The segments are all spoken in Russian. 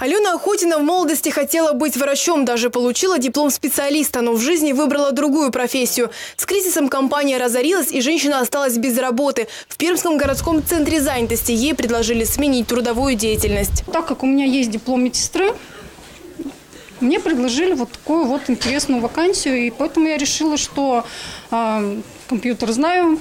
Алена Охотина в молодости хотела быть врачом, даже получила диплом специалиста, но в жизни выбрала другую профессию. С кризисом компания разорилась, и женщина осталась без работы. В Пермском городском центре занятости ей предложили сменить трудовую деятельность. Так как у меня есть диплом медсестры, мне предложили вот такую вот интересную вакансию, и поэтому я решила, что э, компьютер знаю,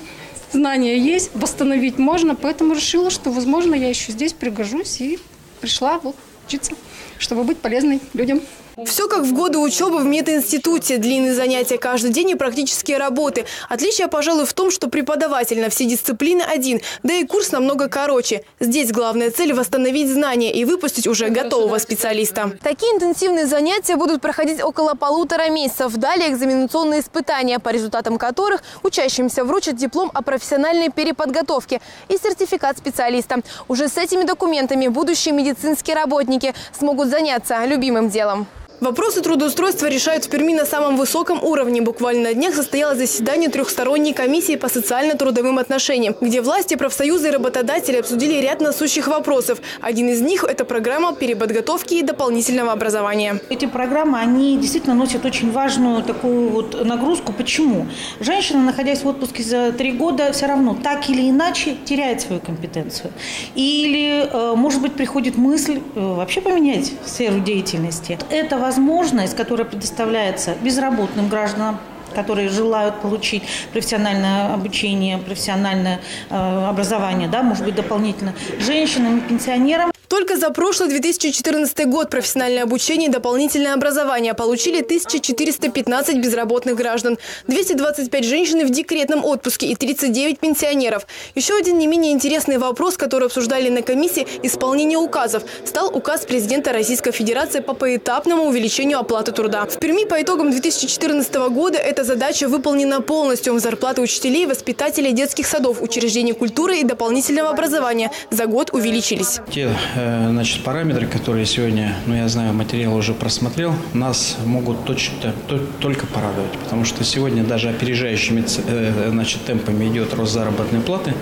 знания есть, восстановить можно, поэтому решила, что, возможно, я еще здесь пригожусь и пришла вот учиться, чтобы быть полезной людям. Все как в годы учебы в мединституте. Длинные занятия каждый день и практические работы. Отличие, пожалуй, в том, что преподаватель на все дисциплины один, да и курс намного короче. Здесь главная цель – восстановить знания и выпустить уже готового специалиста. Такие интенсивные занятия будут проходить около полутора месяцев. Далее экзаменационные испытания, по результатам которых учащимся вручат диплом о профессиональной переподготовке и сертификат специалиста. Уже с этими документами будущие медицинские работники смогут заняться любимым делом. Вопросы трудоустройства решают в Перми на самом высоком уровне. Буквально на днях состоялось заседание трехсторонней комиссии по социально-трудовым отношениям, где власти, профсоюзы и работодатели обсудили ряд насущих вопросов. Один из них – это программа переподготовки и дополнительного образования. Эти программы, они действительно носят очень важную такую вот нагрузку. Почему? Женщина, находясь в отпуске за три года, все равно так или иначе теряет свою компетенцию. Или, э, может быть, приходит мысль э, вообще поменять сферу деятельности. Это возможность, которая предоставляется безработным гражданам, которые желают получить профессиональное обучение, профессиональное э, образование, да, может быть, дополнительно, женщинам пенсионерам. Только за прошлый 2014 год профессиональное обучение и дополнительное образование получили 1415 безработных граждан, 225 женщин в декретном отпуске и 39 пенсионеров. Еще один не менее интересный вопрос, который обсуждали на комиссии исполнения указов, стал указ президента Российской Федерации по поэтапному увеличению оплаты труда. В Перми по итогам 2014 года эта задача выполнена полностью. Зарплаты учителей, воспитателей детских садов, учреждений культуры и дополнительного образования за год увеличились. Значит, параметры, которые сегодня, ну я знаю, материал уже просмотрел, нас могут точно, только порадовать, потому что сегодня даже опережающими э, значит, темпами идет рост заработной платы.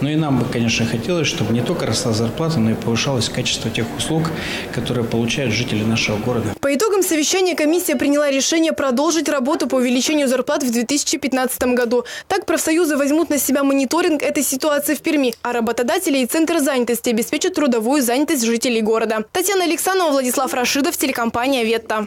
Но и нам бы, конечно, хотелось, чтобы не только росла зарплата, но и повышалось качество тех услуг, которые получают жители нашего города. По итогам совещания комиссия приняла решение продолжить работу по увеличению зарплат в 2015 году. Так профсоюзы возьмут на себя мониторинг этой ситуации в Перми, а работодатели и Центр занятости обеспечат трудовую занятость жителей города. Татьяна Александрова, Владислав Рашидов, телекомпания «Ветта».